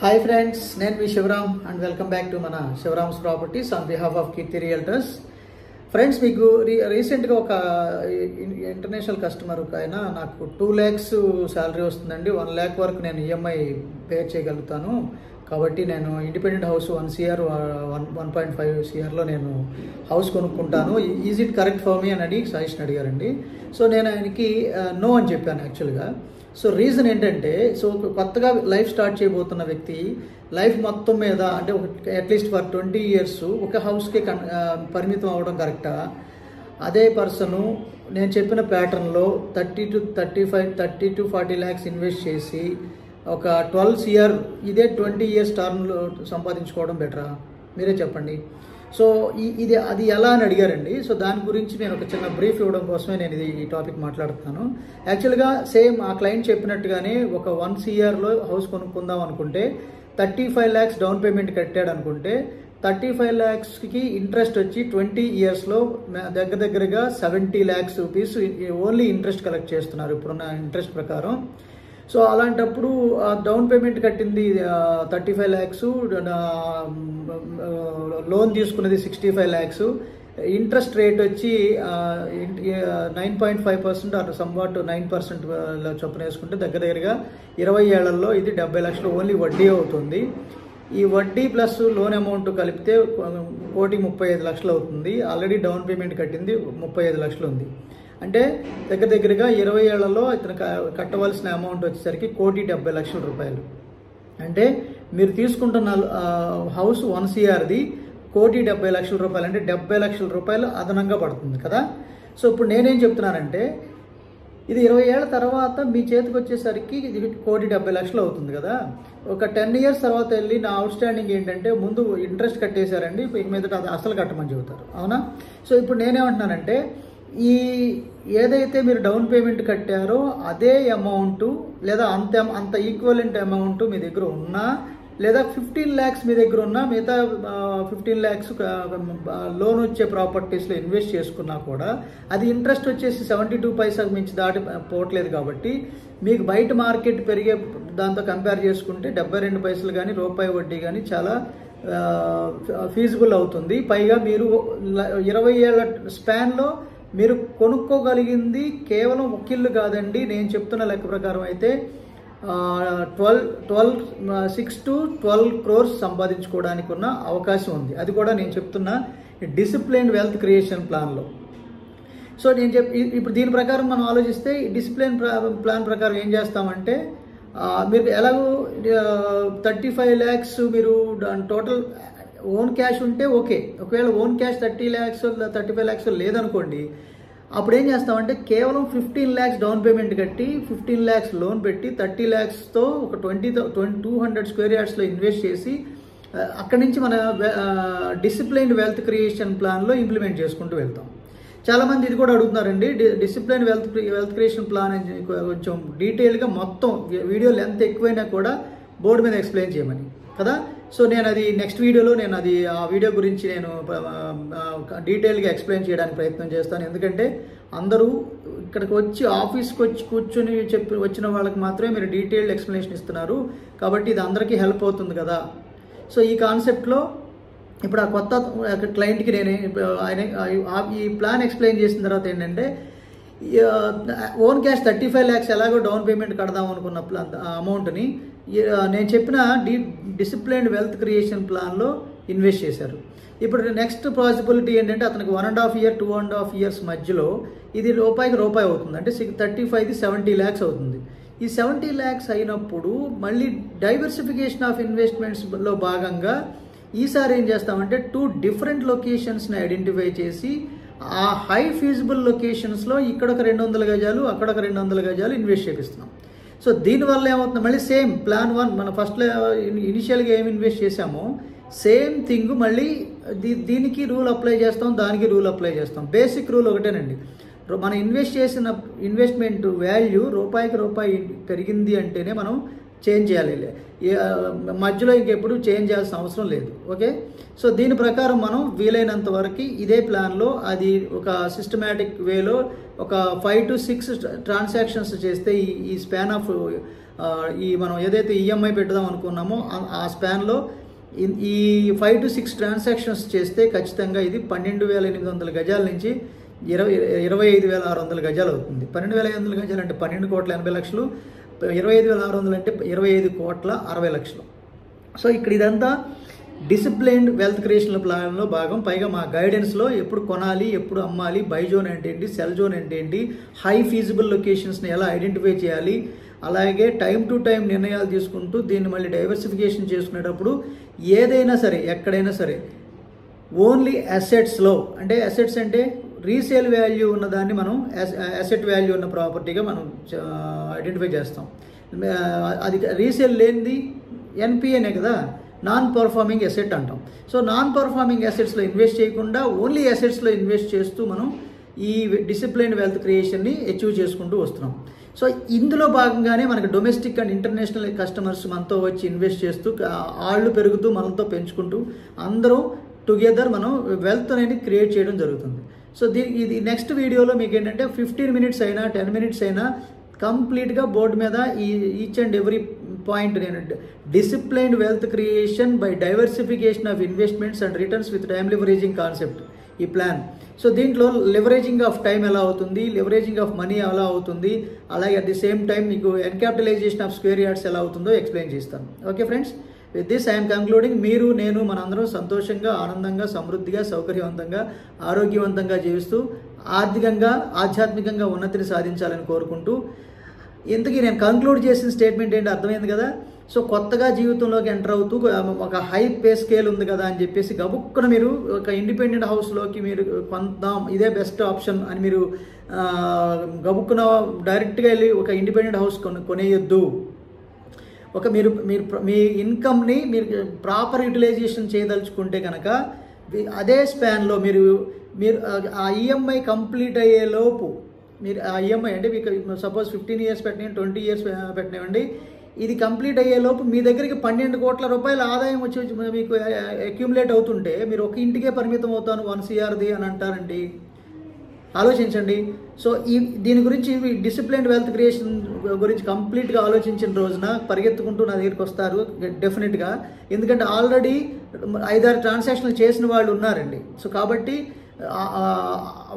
Hi friends నేను మీ Shivaram and welcome back to మన Shivaram's properties on behalf of Keerthi realtors friends మీకు రీ రీసెంట్గా ఒక ఇంటర్నేషనల్ కస్టమర్ ఆయన నాకు టూ ల్యాక్స్ శాలరీ వస్తుందండి. వన్ ల్యాక్ వరకు నేను ఈఎంఐ పే చేయగలుగుతాను. కాబట్టి నేను independent house one CR one one point five సిఆర్లో నేను హౌస్ కొనుక్కుంటాను. Is it correct for me అని అడిగి సజెషన్ అడిగారండి. సో నేను ఆయనకి నో అని చెప్పాను యాక్చువల్గా సో రీజన్ ఏంటంటే సో కొత్తగా లైఫ్ స్టార్ట్ చేయబోతున్న వ్యక్తి లైఫ్ మొత్తం మీద అంటే ఒక అట్లీస్ట్ ఫర్ ట్వంటీ ఇయర్స్ ఒక హౌస్కే కన్ పరిమితం అవ్వడం కరెక్టా అదే పర్సను నేను చెప్పిన ప్యాటర్న్లో thirty to thirty five thirty to forty lakhs invest చేసి ఒక ట్వెల్వ్ ఇయర్ ఇదే ట్వంటీ ఇయర్స్ టర్మ్లో సంపాదించుకోవడం బెటరా మీరే చెప్పండి. సో ఈ ఇది అది ఎలా అని అడిగారండి. సో దాని గురించి నేను ఒక చిన్న బ్రీఫ్ ఇవ్వడం కోసమే నేను ఇది ఈ టాపిక్ మాట్లాడుతున్నాను. యాక్చువల్గా సేమ్ ఆ క్లయింట్ చెప్పినట్టుగానే ఒక వన్ సిఆర్లో హౌస్ కొనుక్కుందాం అనుకుంటే thirty five lakhs down payment కట్టాడు అనుకుంటే థర్టీ ఫైవ్ ల్యాక్స్కి ఇంట్రెస్ట్ వచ్చి ట్వంటీ ఇయర్స్లో దగ్గర దగ్గరగా seventy lakhs rupees only interest collect చేస్తున్నారు. ఇప్పుడున్న ఇంట్రెస్ట్ ప్రకారం. సో అలాంటప్పుడు డౌన్ పేమెంట్ కట్టింది థర్టీ ఫైవ్ ల్యాక్స్ లోన్ తీసుకున్నది sixty five lakhs interest rate వచ్చి నైన్ పాయింట్ ఫైవ్ పర్సెంట్ అటు సంవాట్ నైన్ పర్సెంట్ చొప్పున వేసుకుంటే దగ్గర దగ్గరగా ఇరవై ఏళ్ళలో ఇది డెబ్బై లక్షలు ఓన్లీ వడ్డీ అవుతుంది. ఈ వడ్డీ ప్లస్ లోన్ అమౌంట్ కలిపితే కోటి ముప్పై ఐదు లక్షలు అవుతుంది. ఆల్రెడీ డౌన్ పేమెంట్ కట్టింది ముప్పై ఐదు లక్షలు ఉంది. అంటే దగ్గర దగ్గరగా ఇరవై ఏళ్ళలో ఇతను కట్టవలసిన అమౌంట్ వచ్చేసరికి కోటి డెబ్బై లక్షల రూపాయలు. అంటే మీరు తీసుకుంటున్న హౌస్ వన్ సిఆర్ది కోటి డెబ్బై లక్షల రూపాయలు. అంటే డెబ్బై లక్షల రూపాయలు అదనంగా పడుతుంది కదా? సో ఇప్పుడు నేనేం చెప్తున్నానంటే ఇది ఇరవై ఏళ్ళ తర్వాత మీ చేతికి వచ్చేసరికి ఇది కోటి డెబ్బై లక్షలు అవుతుంది కదా? ఒక టెన్ ఇయర్స్ తర్వాత వెళ్ళి నా అవుట్ స్టాండింగ్ ఏంటంటే ముందు ఇంట్రెస్ట్ కట్టేశారండి ఇక మీద అది అసలు కట్టమని చెబుతారు. అవునా? సో ఇప్పుడు నేనేమంటున్నానంటే ఈ ఏదైతే మీరు డౌన్ పేమెంట్ కట్టారో అదే అమౌంట్ లేదా అంత అంత ఈక్వలెంట్ అమౌంట్ మీ దగ్గర ఉన్నా లేదా ఫిఫ్టీన్ ల్యాక్స్ మీ దగ్గర ఉన్నా మిగతా ఫిఫ్టీన్ ల్యాక్స్ లోన్ వచ్చే ప్రాపర్టీస్లో ఇన్వెస్ట్ చేసుకున్నా కూడా అది ఇంట్రెస్ట్ వచ్చేసి సెవెంటీ టూ పైసాకు మించి దాటి పోవట్లేదు కాబట్టి మీకు బయట మార్కెట్ పెరిగే దాంతో కంపేర్ చేసుకుంటే డెబ్బై రెండు పైసలు కానీ రూపాయి వడ్డీ కానీ చాలా ఫీజిబుల్ అవుతుంది. పైగా మీరు ఇరవై ఏళ్ళ స్పాన్లో మీరు కొనుక్కోగలిగింది కేవలం ఒక ఇల్లు కాదండి. నేను చెప్తున్న లెక్క ప్రకారం అయితే twelve twelve six to twelve crores సంపాదించుకోవడానికి ఉన్న అవకాశం ఉంది. అది కూడా నేను చెప్తున్న డిసిప్లిన్ వెల్త్ క్రియేషన్ ప్లాన్లో సో నేను చెప్ ఇప్పుడు దీని ప్రకారం మనం ఆలోచిస్తే డిసిప్లైన్ ప్లాన్ ప్రకారం ఏం చేస్తామంటే మీరు ఎలాగో థర్టీ ఫైవ్ ల్యాక్స్ మీరు టోటల్ ఓన్ క్యాష్ ఉంటే ఓకే. ఒకవేళ own cash thirty lakhs thirty five lakhs లేదనుకోండి అప్పుడు ఏం చేస్తామంటే కేవలం ఫిఫ్టీన్ ల్యాక్స్ డౌన్ పేమెంట్ కట్టి ఫిఫ్టీన్ ల్యాక్స్ లోన్ పెట్టి థర్టీ ల్యాక్స్తో ఒక twenty twenty two hundred square యార్డ్స్లో invest చేసి అక్కడి నుంచి మన డిసిప్లైన్డ్ వెల్త్ క్రియేషన్ ప్లాన్లో ఇంప్లిమెంట్ చేసుకుంటూ వెళ్తాం. చాలామంది ఇది కూడా అడుగుతున్నారండి. Discipline wealth wealth creation plan కొంచెం డీటెయిల్గా మొత్తం వీడియో లెంత్ ఎక్కువైనా కూడా బోర్డు మీద ఎక్స్ప్లెయిన్ చేయమని. కదా? సో నేను అది నెక్స్ట్ వీడియోలో నేను అది ఆ వీడియో గురించి నేను డీటెయిల్గా ఎక్స్ప్లెయిన్ చేయడానికి ప్రయత్నం చేస్తాను. ఎందుకంటే అందరూ ఇక్కడికి వచ్చి ఆఫీస్కి వచ్చి కూర్చొని చెప్పి వచ్చిన వాళ్ళకి మాత్రమే మీరు డీటెయిల్డ్ ఎక్స్ప్లెనేషన్ ఇస్తున్నారు. కాబట్టి ఇది అందరికీ హెల్ప్ అవుతుంది కదా? సో ఈ కాన్సెప్ట్లో ఇప్పుడు ఆ కొత్త క్లయింట్కి నేను ఆయన ఈ ప్లాన్ ఎక్స్ప్లెయిన్ చేసిన తర్వాత ఏంటంటే own cash thirty five lakhs ఎలాగో డౌన్ పేమెంట్ కడదాం అనుకున్న ప్లాన్ అమౌంట్ని నేను చెప్పిన డీ డిసిప్లైన్డ్ వెల్త్ క్రియేషన్ ప్లాన్లో ఇన్వెస్ట్ చేశారు. ఇప్పుడు నెక్స్ట్ పాసిబిలిటీ ఏంటంటే అతనికి one and half year two and half years మధ్యలో ఇది రూపాయికి రూపాయి అవుతుంది. అంటే సిక్స్ థర్టీ ఫైవ్ది సెవెంటీ ల్యాక్స్ అవుతుంది. ఈ సెవెంటీ ల్యాక్స్ అయినప్పుడు మళ్ళీ డైవర్సిఫికేషన్ ఆఫ్ ఇన్వెస్ట్మెంట్స్లో భాగంగా ఈసారి ఏం చేస్తామంటే టూ డిఫరెంట్ లొకేషన్స్ని ఐడెంటిఫై చేసి ఆ హై ఫీజిబుల్ లొకేషన్స్లో ఇక్కడ ఒక రెండు వందల గజాలు అక్కడ ఒక రెండు వందల గజాలు ఇన్వెస్ట్ చేపిస్తున్నాం. సో దీనివల్ల ఏమవుతుంది? మళ్ళీ సేమ్ ప్లాన్ వన్ మన ఫస్ట్లో ఇనిషియల్గా ఏం ఇన్వెస్ట్ చేసామో సేమ్ థింగ్ మళ్ళీ దీ- దీనికి రూల్ అప్లై చేస్తాం దానికి రూల్ అప్లై చేస్తాం. బేసిక్ రూల్ ఒకటేనండి. మనం ఇన్వెస్ట్ చేసిన ఇన్వెస్ట్మెంట్ వాల్యూ రూపాయికి రూపాయి పెరిగింది అంటేనే మనం చేంజ్ చేయాలి. మధ్యలో ఇంకెప్పుడు చేంజ్ చేయాల్సిన అవసరం లేదు. ఓకే? సో దీని ప్రకారం మనం వీలైనంత వరకు ఇదే ప్లాన్లో అది ఒక సిస్టమేటిక్ వేలో ఒక ఫైవ్ టు సిక్స్ ట్రాన్సాక్షన్స్ చేస్తే ఈ ఈ స్పాన్ ఆఫ్ ఈ మనం ఏదైతే ఈఎంఐ పెడదాం అనుకున్నామో ఆ- స్పాన్లో ఈ ఫైవ్ టు సిక్స్ ట్రాన్సాక్షన్స్ చేస్తే ఖచ్చితంగా ఇది పన్నెండు వేల ఎనిమిది వందల గజాల నుంచి ఇరవై ఇరవై ఐదు వేల ఆరు వందల గజాలు అవుతుంది. పన్నెండు వేల ఐదు వందల గజాలు అంటే పన్నెండు కోట్ల ఎనభై లక్షలు. ఇరవై ఐదు వేల ఆరు వందలు అంటే ఇరవై ఐదు కోట్ల అరవై లక్షలు. సో ఇక్కడ ఇదంతా డిసిప్లైన్డ్ వెల్త్ క్రియేషన్ ప్లాన్లో భాగం. పైగా మా గైడెన్స్లో ఎప్పుడు కొనాలి ఎప్పుడు అమ్మాలి బై జోన్ అంటే ఏంటి సెల్ జోన్ అంటే ఏంటి హై ఫీజిబుల్ లొకేషన్స్ని ఎలా ఐడెంటిఫై చేయాలి అలాగే టైం టు టైం నిర్ణయాలు తీసుకుంటూ దీన్ని మళ్ళీ డైవర్సిఫికేషన్ చేసుకునేటప్పుడు ఏదైనా సరే ఎక్కడైనా సరే ఓన్లీ అసెట్స్లో అంటే అసెట్స్ అంటే రీసేల్ వాల్యూ ఉన్న దాన్ని మనం అసెట్ వాల్యూ ఉన్న ప్రాపర్టీగా మనం ఐడెంటిఫై చేస్తాం. అది రీసేల్ లేనిది ఎన్పిఏనే కదా నాన్ పర్ఫార్మింగ్ అసెట్ అంటాం. సో నాన్ పర్ఫార్మింగ్ అసెట్స్లో ఇన్వెస్ట్ చేయకుండా ఓన్లీ అసెట్స్లో ఇన్వెస్ట్ చేస్తూ మనం ఈ డిసిప్లైన్ వెల్త్ క్రియేషన్ని అచీవ్ చేసుకుంటూ వస్తున్నాం. సో ఇందులో భాగంగానే మనకి డొమెస్టిక్ అండ్ ఇంటర్నేషనల్ కస్టమర్స్ మనతో వచ్చి ఇన్వెస్ట్ చేస్తూ వాళ్ళు ఆళ్ళు పెరుగుతూ మనతో పెంచుకుంటూ అందరూ టుగెదర్ మనం వెల్త్ అనేది క్రియేట్ చేయడం జరుగుతుంది. సో దీని ఇది నెక్స్ట్ వీడియోలో మీకు ఏంటంటే ఫిఫ్టీన్ మినిట్స్ అయినా టెన్ మినిట్స్ అయినా కంప్లీట్గా బోర్డు మీద ఈ ఈచ్ అండ్ ఎవ్రీ పాయింట్ నేను disciplined wealth creation by diversification of investments and returns with time leveraging concept ఈ ప్లాన్ సో దీంట్లో లివరేజింగ్ ఆఫ్ టైం ఎలా అవుతుంది లివరేజింగ్ ఆఫ్ మనీ ఎలా అవుతుంది అలాగే అట్ ది సేమ్ టైం మీకు ఎన్క్యాపిటలైజేషన్ ఆఫ్ స్క్వేర్ యార్డ్స్ ఎలా అవుతుందో ఎక్స్ప్లెయిన్ చేస్తాను. Okay friends with this I'm concluding మీరు నేను మనందరం సంతోషంగా ఆనందంగా సమృద్ధిగా సౌకర్యవంతంగా ఆరోగ్యవంతంగా జీవిస్తూ ఆర్థికంగా ఆధ్యాత్మికంగా ఉన్నతిని సాధించాలని కోరుకుంటూ ఇంతకీ నేను కంక్లూడ్ చేసిన స్టేట్మెంట్ ఏంటి అర్థమైంది కదా? సో కొత్తగా జీవితంలోకి ఎంటర్ అవుతూ ఒక హై పే స్కేల్ ఉంది కదా అని చెప్పేసి గబుక్కున మీరు ఒక ఇండిపెండెంట్ హౌస్లోకి మీరు కొందాం ఇదే బెస్ట్ ఆప్షన్ అని మీరు గబుక్కున డైరెక్ట్గా వెళ్ళి ఒక ఇండిపెండెంట్ హౌస్ కొను కొనేయొద్దు. ఒక మీరు మీరు మీ ఇన్కమ్ని మీరు ప్రాపర్ యూటిలైజేషన్ చేయదలుచుకుంటే కనుక అదే స్పాన్లో మీరు మీరు ఆ- ఈఎంఐ కంప్లీట్ అయ్యేలోపు మీరు ఆ ఈఎంఐ అంటే మీకు సపోజ్ ఫిఫ్టీన్ ఇయర్స్ పెట్టిన ట్వంటీ ఇయర్స్ పెట్టినవ్వండి ఇది కంప్లీట్ అయ్యేలోపు మీ దగ్గరికి పన్నెండు కోట్ల రూపాయల ఆదాయం వచ్చి మీకు అక్యుములేట్ అవుతుంటే మీరు ఒక ఇంటికే పరిమితం అవుతాను వన్ సిఆర్ది అని అంటారండి. ఆలోచించండి. సో ఈ దీని గురించి డిసిప్లిన్ వెల్త్ క్రియేషన్ గురించి కంప్లీట్గా ఆలోచించిన రోజున పరిగెత్తుకుంటూ నా దగ్గరికి వస్తారు డెఫినెట్గా. ఎందుకంటే ఆల్రెడీ ఐదారు ట్రాన్సాక్షన్లు చేసిన వాళ్ళు ఉన్నారండి. సో కాబట్టి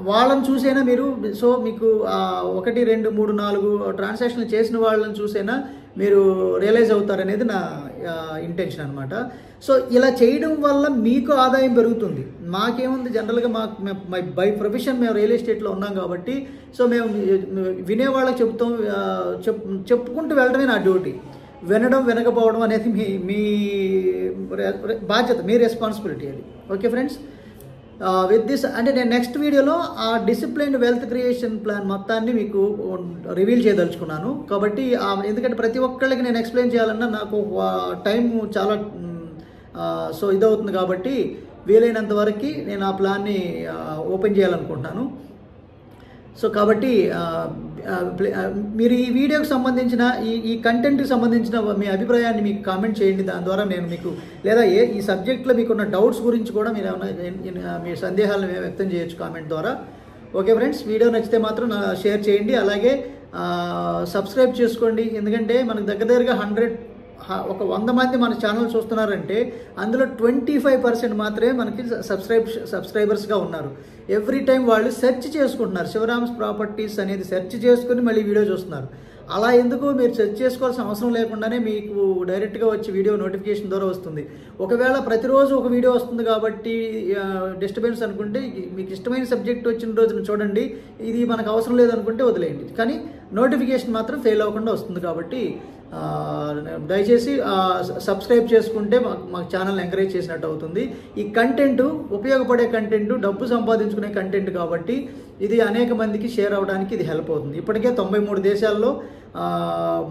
వాళ్ళని చూసైనా మీరు సో మీకు ఒకటి రెండు మూడు నాలుగు ట్రాన్సాక్షన్లు చేసిన వాళ్ళని చూసైనా మీరు రియలైజ్ అవుతారనేది నా ఇంటెన్షన్ అనమాట సో ఇలా చేయడం వల్ల మీకు ఆదాయం పెరుగుతుంది. మాకేముంది? జనరల్గా మాకు బై ప్రొఫెషన్ మేము రియల్ ఎస్టేట్లో ఉన్నాం కాబట్టి సో మేము వినేవాళ్ళకి చెప్తాం చెప్ చెప్పుకుంటూ వెళ్ళడమే నా డ్యూటీ. వినడం వినకపోవడం అనేది మీ మీ బాధ్యత మీ రెస్పాన్సిబిలిటీ అది. ఓకే ఫ్రెండ్స్ విత్ దిస్ అంటే నేను నెక్స్ట్ వీడియోలో ఆ డిసిప్లైన్ వెల్త్ క్రియేషన్ ప్లాన్ మొత్తాన్ని మీకు రివీల్ చేయదలుచుకున్నాను. కాబట్టి ఎందుకంటే ప్రతి ఒక్కళ్ళకి నేను ఎక్స్ప్లెయిన్ చేయాలన్నా నాకు టైం చాలా సో ఇదవుతుంది కాబట్టి వీలైనంత వరకు నేను ఆ ప్లాన్ని ఓపెన్ చేయాలనుకుంటున్నాను. సో కాబట్టి మీరు ఈ వీడియోకి సంబంధించిన ఈ ఈ కంటెంట్కి సంబంధించిన మీ అభిప్రాయాన్ని మీకు కామెంట్ చేయండి. దాని ద్వారా నేను మీకు లేదా ఏ ఈ సబ్జెక్ట్లో మీకున్న డౌట్స్ గురించి కూడా మీరు ఏమైనా మీ సందేహాలను వ్యక్తం చేయొచ్చు కామెంట్ ద్వారా. ఓకే ఫ్రెండ్స్ వీడియో నచ్చితే మాత్రం షేర్ చేయండి. అలాగే సబ్స్క్రైబ్ చేసుకోండి. ఎందుకంటే మనకు దగ్గర దగ్గరగా హండ్రెడ్ ఒక వంద మంది మన ఛానల్ చూస్తున్నారంటే అందులో ట్వంటీ ఫైవ్ పర్సెంట్ మాత్రమే మనకి సబ్స్క్రైబ్ సబ్స్క్రైబర్స్గా ఉన్నారు. ఎవ్రీ టైం వాళ్ళు సెర్చ్ చేసుకుంటున్నారు. శివరామ్స్ ప్రాపర్టీస్ అనేది సెర్చ్ చేసుకుని మళ్ళీ వీడియో చూస్తున్నారు. అలా ఎందుకు మీరు సెర్చ్ చేసుకోవాల్సిన అవసరం లేకుండానే మీకు డైరెక్ట్గా వచ్చి వీడియో నోటిఫికేషన్ ద్వారా వస్తుంది. ఒకవేళ ప్రతిరోజు ఒక వీడియో వస్తుంది కాబట్టి డిస్టర్బెన్స్ అనుకుంటే మీకు ఇష్టమైన సబ్జెక్ట్ వచ్చిన రోజున చూడండి. ఇది మనకు అవసరం లేదనుకుంటే వదిలేయండి. కానీ నోటిఫికేషన్ మాత్రం ఫెయిల్ అవ్వకుండా వస్తుంది కాబట్టి దయచేసి సబ్స్క్రైబ్ చేసుకుంటే మాకు మాకు ఛానల్ ఎంకరేజ్ చేసినట్టు అవుతుంది. ఈ కంటెంట్ ఉపయోగపడే కంటెంట్ డబ్బు సంపాదించుకునే కంటెంట్ కాబట్టి ఇది అనేక మందికి షేర్ అవ్వడానికి ఇది హెల్ప్ అవుతుంది. ఇప్పటికే తొంభై మూడు దేశాల్లో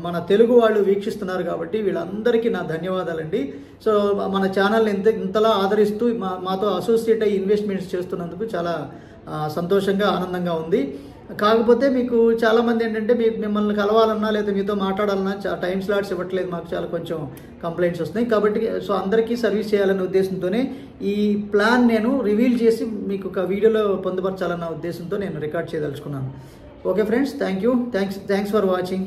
మన తెలుగు వాళ్ళు వీక్షిస్తున్నారు కాబట్టి వీళ్ళందరికీ నా ధన్యవాదాలండి. సో మన ఛానల్ని ఇంత ఇంతలా ఆదరిస్తూ మా మాతో అసోసియేట్ అయ్యి ఇన్వెస్ట్మెంట్స్ చేస్తున్నందుకు చాలా సంతోషంగా ఆనందంగా ఉంది. కాకపోతే మీకు చాలామంది ఏంటంటే మీకు మిమ్మల్ని కలవాలన్నా లేదా మీతో మాట్లాడాలన్నా టైం స్లాట్స్ ఇవ్వట్లేదు మాకు చాలా కొంచెం కంప్లైంట్స్ వస్తున్నాయి. కాబట్టి సో అందరికీ సర్వీస్ చేయాలనే ఉద్దేశంతోనే ఈ ప్లాన్ నేను రివీల్ చేసి మీకు ఒక వీడియోలో పొందుపరచాలన్న ఉద్దేశంతో నేను record చేయదలుచుకున్నాను. Okay friends thank you thanks thanks for watching